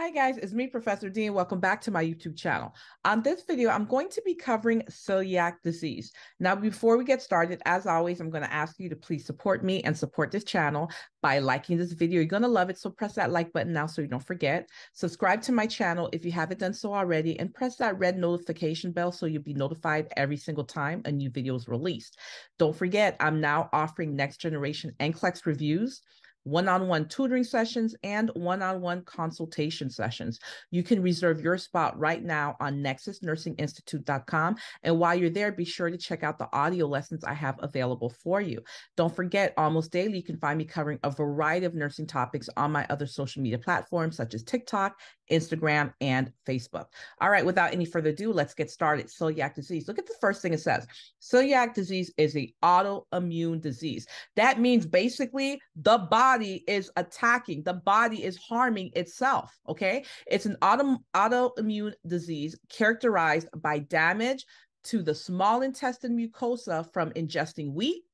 Hi guys, it's me, Professor Dean. welcome back to my YouTube channel. On this video, I'm going to be covering celiac disease. Now, before we get started, as always, I'm going to ask you to please support me and support this channel by liking this video. You're going to love it, so press that like button now so you don't forget. Subscribe to my channel if you haven't done so already, and press that red notification bell so you'll be notified every single time a new video is released. Don't forget, I'm now offering next generation NCLEX reviews one on one tutoring sessions, and one on one consultation sessions. You can reserve your spot right now on nexusnursinginstitute.com. And while you're there, be sure to check out the audio lessons I have available for you. Don't forget, almost daily, you can find me covering a variety of nursing topics on my other social media platforms, such as TikTok, Instagram, and Facebook. All right, without any further ado, let's get started. Celiac disease. Look at the first thing it says. Celiac disease is a autoimmune disease. That means basically the body is attacking, the body is harming itself, okay? It's an auto, autoimmune disease characterized by damage to the small intestine mucosa from ingesting wheat,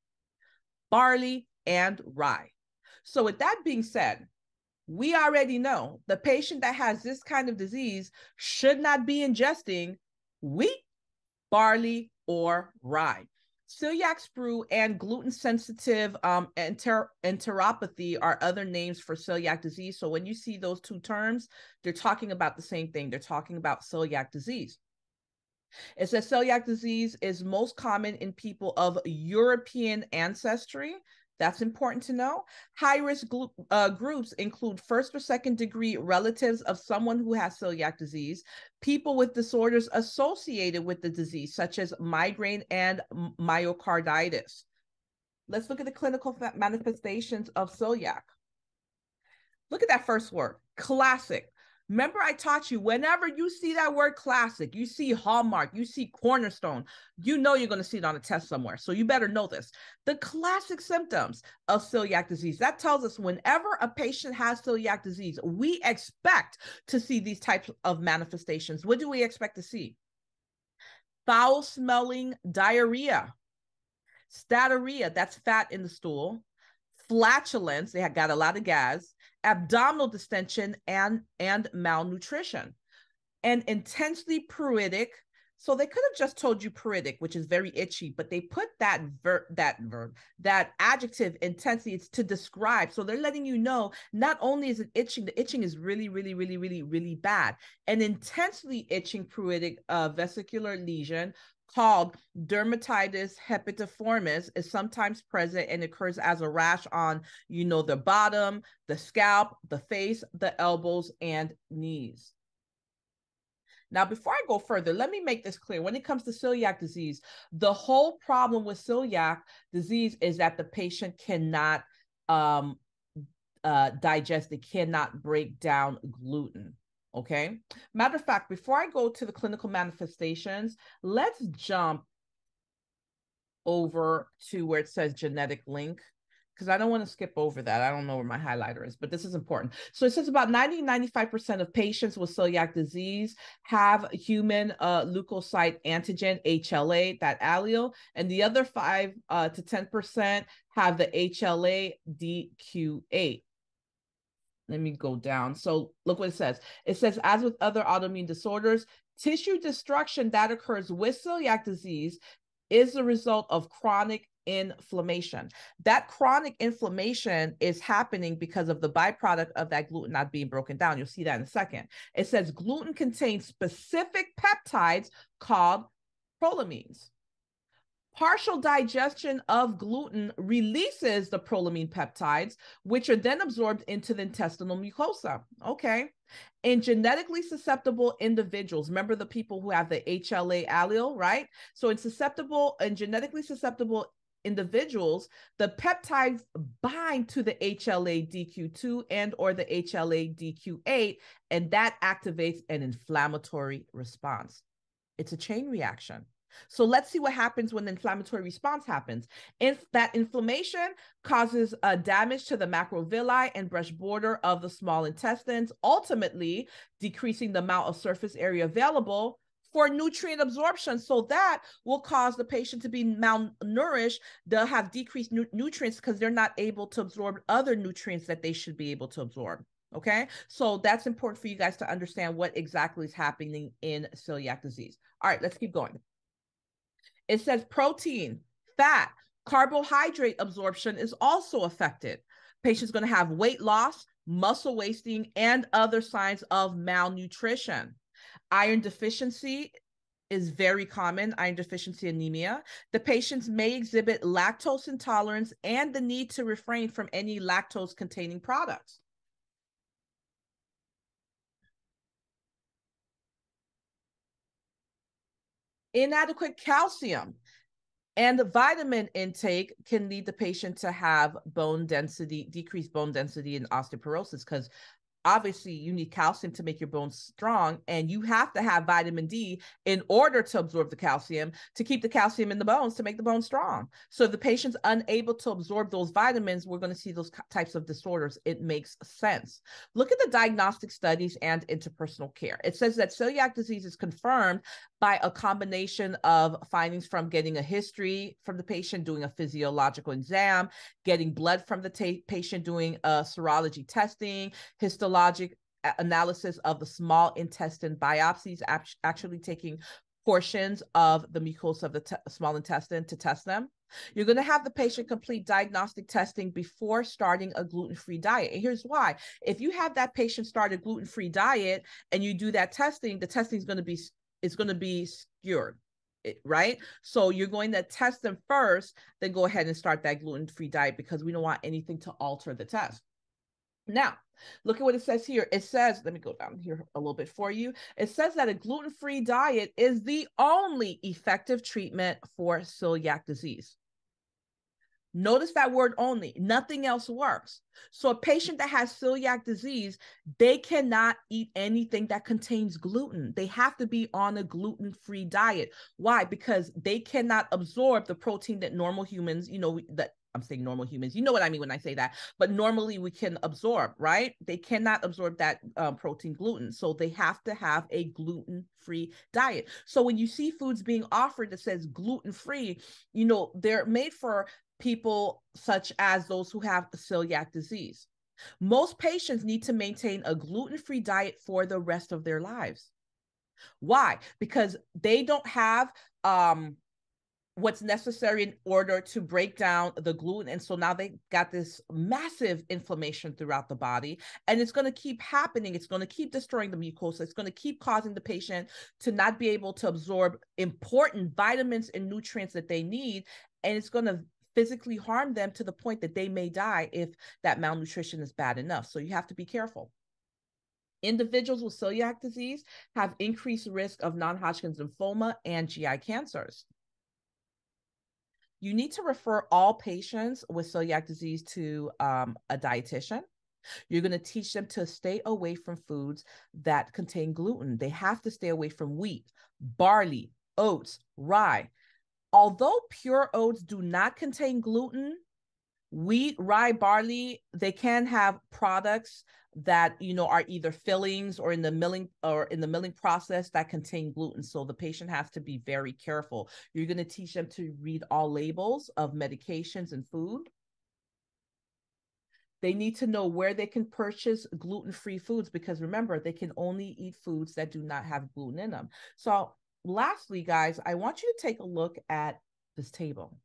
barley, and rye. So with that being said, we already know the patient that has this kind of disease should not be ingesting wheat, barley, or rye. Celiac sprue and gluten sensitive um, enter- enteropathy are other names for celiac disease. So when you see those two terms, they're talking about the same thing. They're talking about celiac disease. It says celiac disease is most common in people of European ancestry. That's important to know. High risk uh, groups include first or second degree relatives of someone who has celiac disease, people with disorders associated with the disease, such as migraine and myocarditis. Let's look at the clinical manifestations of celiac. Look at that first word classic. Remember, I taught you whenever you see that word classic, you see Hallmark, you see Cornerstone, you know you're going to see it on a test somewhere. So you better know this. The classic symptoms of celiac disease that tells us whenever a patient has celiac disease, we expect to see these types of manifestations. What do we expect to see? Foul smelling diarrhea, steatorrhea, that's fat in the stool, flatulence, they had got a lot of gas, abdominal distension, and, and malnutrition. And intensely pruritic. So they could have just told you pruritic, which is very itchy, but they put that ver- that verb, that adjective intensity it's to describe. So they're letting you know not only is it itching, the itching is really, really, really, really, really bad. An intensely itching pruritic uh, vesicular lesion called dermatitis herpetiformis is sometimes present and occurs as a rash on, you know, the bottom, the scalp, the face, the elbows, and knees. Now, before I go further, let me make this clear. When it comes to celiac disease, the whole problem with celiac disease is that the patient cannot um, uh, digest, they cannot break down gluten. Okay. Matter of fact, before I go to the clinical manifestations, let's jump over to where it says genetic link because I don't want to skip over that. I don't know where my highlighter is, but this is important. So it says about 90 95% of patients with celiac disease have human uh, leukocyte antigen, HLA, that allele, and the other 5 uh, to 10% have the HLA DQ8 let me go down. So look what it says. It says, as with other autoimmune disorders, tissue destruction that occurs with celiac disease is the result of chronic inflammation. That chronic inflammation is happening because of the byproduct of that gluten not being broken down. You'll see that in a second. It says gluten contains specific peptides called prolamines. Partial digestion of gluten releases the prolamine peptides, which are then absorbed into the intestinal mucosa. Okay. In genetically susceptible individuals, remember the people who have the HLA allele, right? So in susceptible and genetically susceptible individuals, the peptides bind to the HLA DQ2 and or the HLA DQ8, and that activates an inflammatory response. It's a chain reaction. So let's see what happens when the inflammatory response happens. If that inflammation causes uh, damage to the macrovilli and brush border of the small intestines, ultimately decreasing the amount of surface area available for nutrient absorption. So that will cause the patient to be malnourished. They'll have decreased nu- nutrients because they're not able to absorb other nutrients that they should be able to absorb. Okay, so that's important for you guys to understand what exactly is happening in celiac disease. All right, let's keep going. It says protein, fat, carbohydrate absorption is also affected. Patient's going to have weight loss, muscle wasting, and other signs of malnutrition. Iron deficiency is very common, iron deficiency anemia. The patients may exhibit lactose intolerance and the need to refrain from any lactose containing products. Inadequate calcium. And the vitamin intake can lead the patient to have bone density, decreased bone density and osteoporosis because obviously you need calcium to make your bones strong and you have to have vitamin D in order to absorb the calcium to keep the calcium in the bones to make the bones strong. So if the patient's unable to absorb those vitamins, we're going to see those types of disorders. It makes sense. Look at the diagnostic studies and interpersonal care. It says that celiac disease is confirmed by a combination of findings from getting a history from the patient, doing a physiological exam, getting blood from the patient, doing a serology testing, histologic analysis of the small intestine biopsies, actually taking portions of the mucosa of the small intestine to test them. You're going to have the patient complete diagnostic testing before starting a gluten free diet. And here's why if you have that patient start a gluten free diet and you do that testing, the testing is going to be it's going to be skewed right? So you're going to test them first, then go ahead and start that gluten free diet because we don't want anything to alter the test. Now, look at what it says here. It says, let me go down here a little bit for you. It says that a gluten free diet is the only effective treatment for celiac disease. Notice that word only, nothing else works. So, a patient that has celiac disease, they cannot eat anything that contains gluten. They have to be on a gluten free diet. Why? Because they cannot absorb the protein that normal humans, you know, that I'm saying normal humans. You know what I mean when I say that. But normally we can absorb, right? They cannot absorb that um, protein gluten. So they have to have a gluten free diet. So when you see foods being offered that says gluten free, you know, they're made for people such as those who have celiac disease. Most patients need to maintain a gluten free diet for the rest of their lives. Why? Because they don't have um, what's necessary in order to break down the gluten. And so now they got this massive inflammation throughout the body, and it's going to keep happening. It's going to keep destroying the mucosa. It's going to keep causing the patient to not be able to absorb important vitamins and nutrients that they need. And it's going to physically harm them to the point that they may die if that malnutrition is bad enough. So you have to be careful. Individuals with celiac disease have increased risk of non-Hodgkin's lymphoma and GI cancers. You need to refer all patients with celiac disease to um, a dietitian. You're going to teach them to stay away from foods that contain gluten. They have to stay away from wheat, barley, oats, rye although pure oats do not contain gluten, wheat, rye, barley, they can have products that you know are either fillings or in the milling or in the milling process that contain gluten. So the patient has to be very careful. You're going to teach them to read all labels of medications and food. They need to know where they can purchase gluten free foods because remember, they can only eat foods that do not have gluten in them. So lastly, guys, I want you to take a look at this table.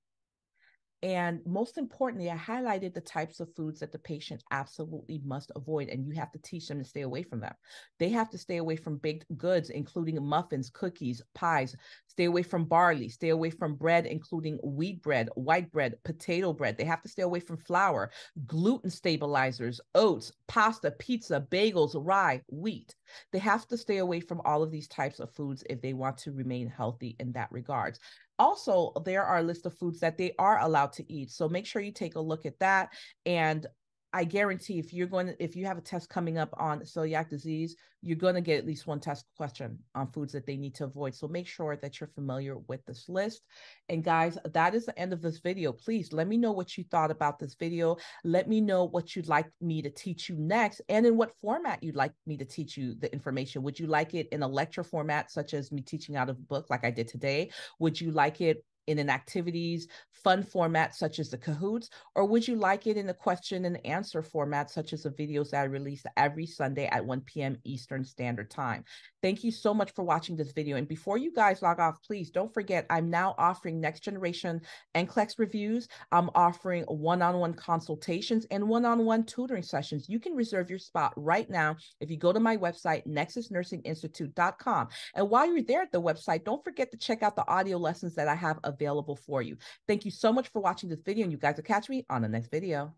And most importantly, I highlighted the types of foods that the patient absolutely must avoid, and you have to teach them to stay away from them. They have to stay away from baked goods, including muffins, cookies, pies. Stay away from barley. Stay away from bread, including wheat bread, white bread, potato bread. They have to stay away from flour, gluten stabilizers, oats, pasta, pizza, bagels, rye, wheat. They have to stay away from all of these types of foods if they want to remain healthy in that regards also there are a list of foods that they are allowed to eat. So make sure you take a look at that and I guarantee if you're going to, if you have a test coming up on celiac disease, you're going to get at least one test question on foods that they need to avoid. So make sure that you're familiar with this list. And guys, that is the end of this video. Please let me know what you thought about this video. Let me know what you'd like me to teach you next and in what format you'd like me to teach you the information. Would you like it in a lecture format, such as me teaching out of a book like I did today? Would you like it in an activities, fun format such as the Kahoots, or would you like it in a question and answer format such as the videos that I release every Sunday at 1 p.m. Eastern Standard Time? Thank you so much for watching this video. And before you guys log off, please don't forget I'm now offering next generation NCLEX reviews. I'm offering one-on-one consultations and one-on-one tutoring sessions. You can reserve your spot right now if you go to my website, nexusnursinginstitute.com. And while you're there at the website, don't forget to check out the audio lessons that I have available for you. Thank you so much for watching this video, and you guys will catch me on the next video.